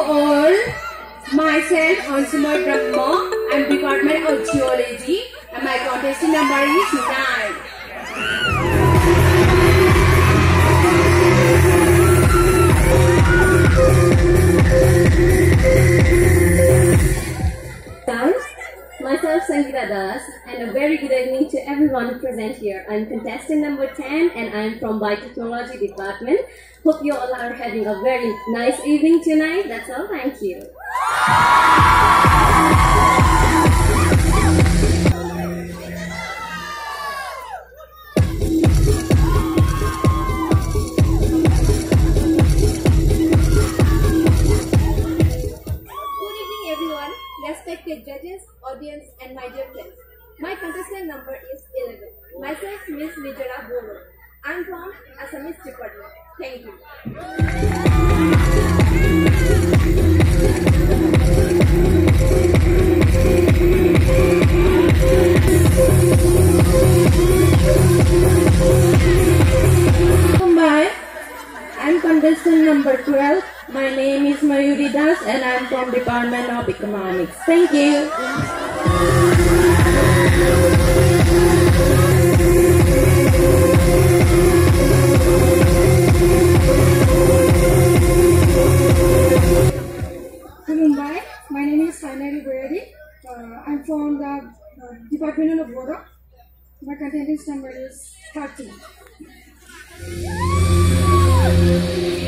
all. Myself, Ansuma Brahma. I'm Department of Geology and my contestant number is 9. Sangeeta Das, and a very good evening to everyone present here. I'm contestant number 10 and I'm from Biotechnology Department. Hope you all are having a very nice evening tonight. That's all. Thank you. Judges, audience, and my dear friends. My contestant number is 11. Myself, Miss Mijara Bolo. I'm from Assamese department. Thank you. Contestant number 12. My name is Mayuri Das and I'm from Department of Economics. Thank you. Mumbai. My name is Sainari Boyadi. Uh, I'm from the uh, Department of Water. My contenders number is 13.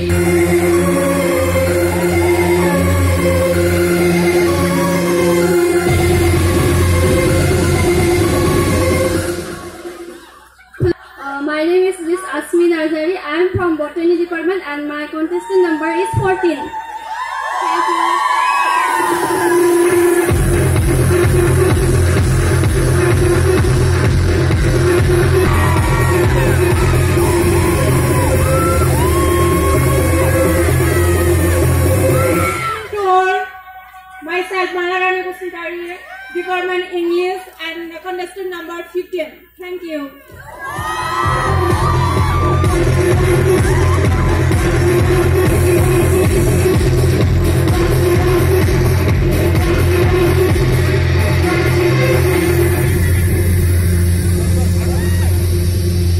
Uh, my name is Miss Asmi Nazari. I am from Botany Department and my contestant number is 14. You.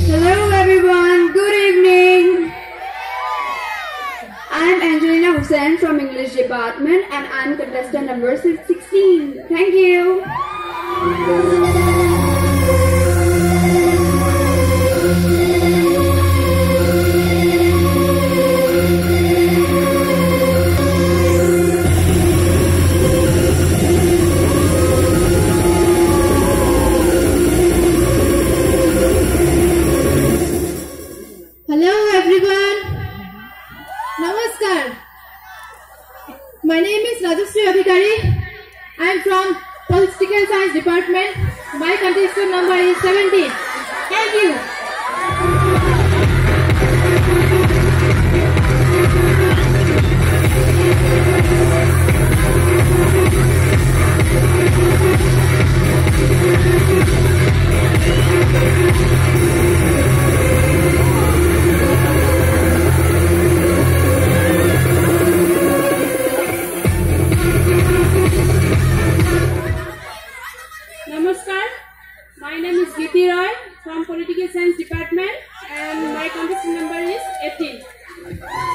Hello everyone, good evening. I'm Angelina Hussain from English department and I'm contestant number 16. Thank you. Rajashree Adhikari. I am from Political Science Department. My contestant number is 17. Thank you. from Political Science Department and my contestant number is 18.